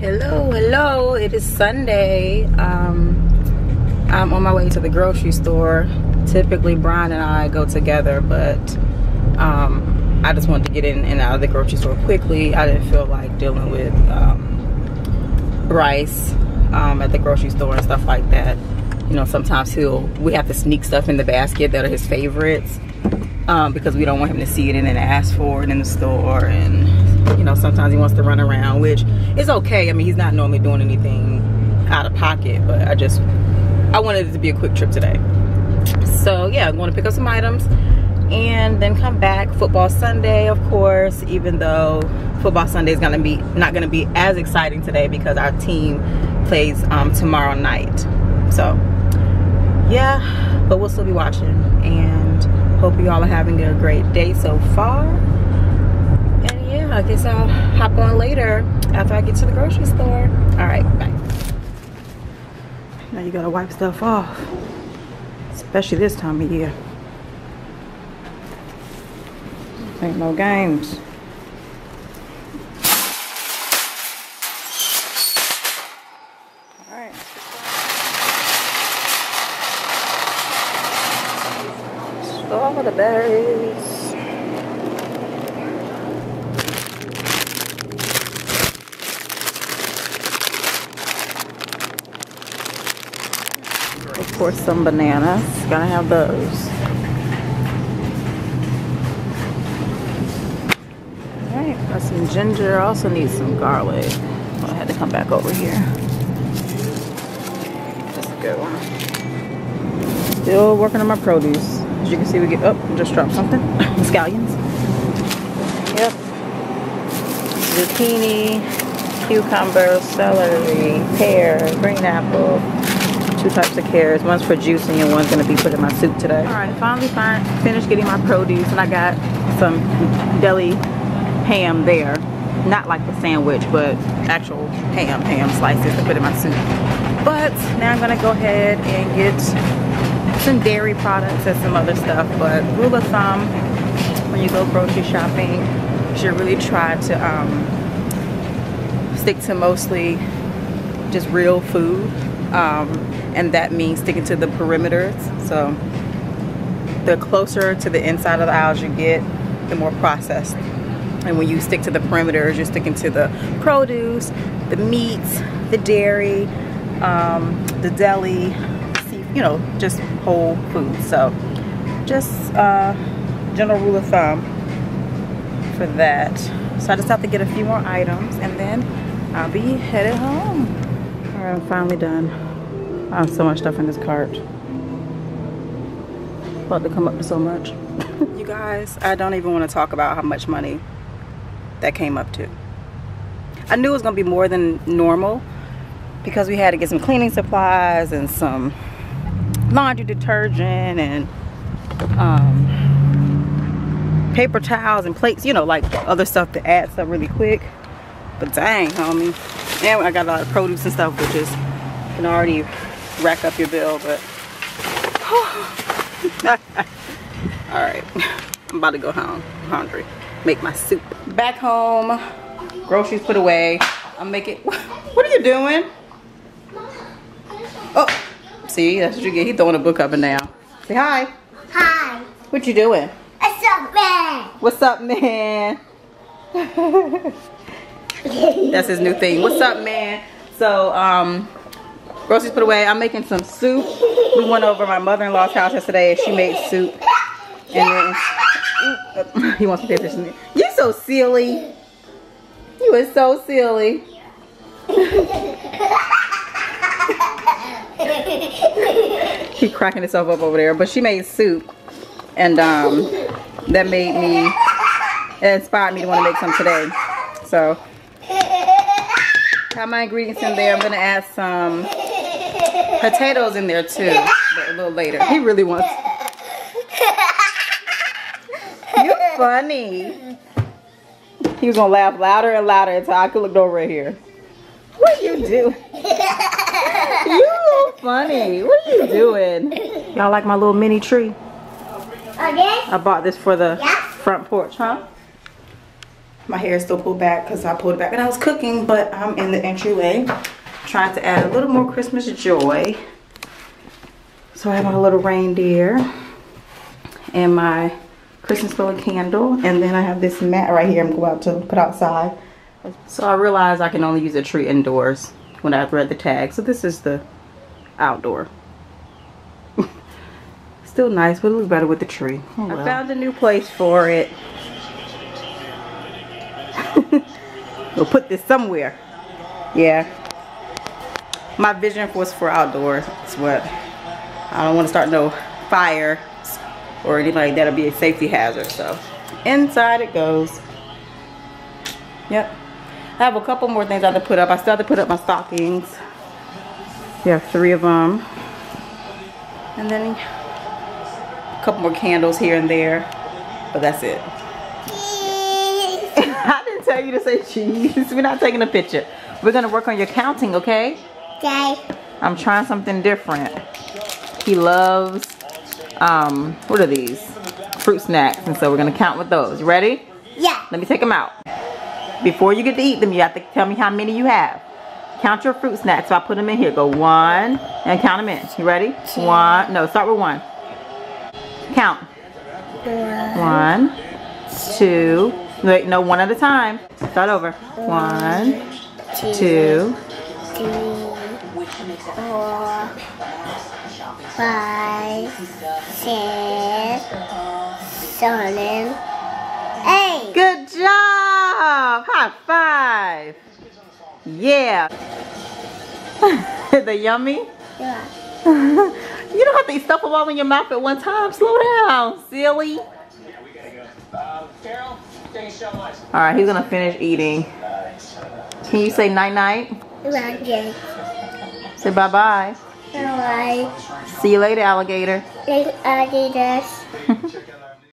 hello hello. It is sunday. Um i'm on my way to the grocery store. Typically brian and i go together but um i just wanted to get in and out of the grocery store quickly. I didn't feel like dealing with um bryce um at the grocery store and stuff like that. You know sometimes he'll we have to sneak stuff in the basket that are his favorites um, because we don't want him to see it and then ask for it in the store and you know sometimes he wants to run around which is okay. I mean he's not normally doing anything out of pocket but I just I wanted it to be a quick trip today. So yeah I'm going to pick up some items and then come back. Football Sunday of course even though football Sunday is gonna be not gonna be as exciting today because our team plays um, tomorrow night. So yeah but we'll still be watching and hope you all are having a great day so far i guess i'll hop on later after i get to the grocery store. All right bye. Now you gotta wipe stuff off especially this time of year. Ain't no games. All the berries. Of course, some bananas. Gotta have those. Alright, got some ginger. Also need some garlic. I had to come back over here. That's a good one. Still working on my produce. As you can see, we get, oh, just dropped something. Scallions. Yep. Zucchini, cucumber, celery, pear, green apple. Two types of carrots. One's for juicing and one's gonna be put in my soup today. All right, finally find, finished getting my produce and I got some deli ham there. Not like the sandwich, but actual ham, ham slices to put in my soup. But now I'm gonna go ahead and get some dairy products and some other stuff but rule of thumb when you go grocery shopping you should really try to um, stick to mostly just real food um, and that means sticking to the perimeters so the closer to the inside of the aisles you get the more processed and when you stick to the perimeters you're sticking to the produce the meats the dairy um, the deli you know, just whole food. So just uh, general rule of thumb for that. So I just have to get a few more items and then I'll be headed home. All right, I'm finally done. I have so much stuff in this cart. About to come up to so much. you guys, I don't even want to talk about how much money that came up to. I knew it was going to be more than normal because we had to get some cleaning supplies and some laundry detergent and um, paper towels and plates, you know, like other stuff to add stuff really quick. But dang, homie. And I got a lot of produce and stuff, which is can already rack up your bill, but all right. I'm about to go home. I'm hungry. Make my soup. Back home. Groceries put away. I'm making what are you doing? Oh See, that's what you get. He throwing a book up and down. Say hi. Hi. What you doing? What's up, man? What's up, man? that's his new thing. What's up, man? So, um, groceries put away. I'm making some soup. We went over my mother-in-law's house yesterday and she made soup. And then, he wants to pay attention. You're so silly. You are so silly. He cracking himself up over there. But she made soup. And um, that made me, it inspired me to want to make some today. So, have my ingredients in there. I'm going to add some potatoes in there too. But a little later. He really wants. you funny. He was going to laugh louder and louder until I could look over here. What you do? you funny. What are you doing? Y'all like my little mini tree? Again? I bought this for the Yeah. front porch, huh? My hair is still pulled back because I pulled it back when I was cooking, but I'm in the entryway trying to add a little more Christmas joy. So I have my little reindeer and my Christmas little candle. And then I have this mat right here I'm going to put outside. So I realized I can only use a tree indoors when I've read the tag. So this is the outdoor. Still nice, but it looks better with the tree. Oh, well. I found a new place for it. we'll put this somewhere. Yeah. My vision was for outdoors. It's what I don't want to start no fire or anything like that. It'll be a safety hazard. So inside it goes. Yep. I have a couple more things I have to put up. I still have to put up my stockings. We have three of them. And then a couple more candles here and there. But that's it. I didn't tell you to say cheese. We're not taking a picture. We're going to work on your counting, okay? Okay. I'm trying something different. He loves, um, what are these? Fruit snacks. And so we're going to count with those. You ready? Yeah. Let me take them out. Before you get to eat them, you have to tell me how many you have. Count your fruit snacks. So I put them in here. Go one and count them in. You ready? Two. One. No, start with one. Count. One. One, two. Wait, no, one at a time. Start over. One, two, Three, four, five, six, seven, eight. Good job. High five. Yeah. the yummy? Yeah. you don't have to stuff them all in your mouth at one time. Slow down, silly. All right, he's gonna finish eating. Can you say night night? Say bye bye. Bye. See you later, alligator. Adidas.